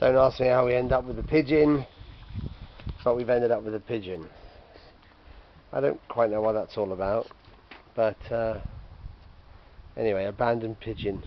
Don't ask me how we end up with the pigeon, but we've ended up with a pigeon. I don't quite know what that's all about, but uh, anyway, abandoned pigeon.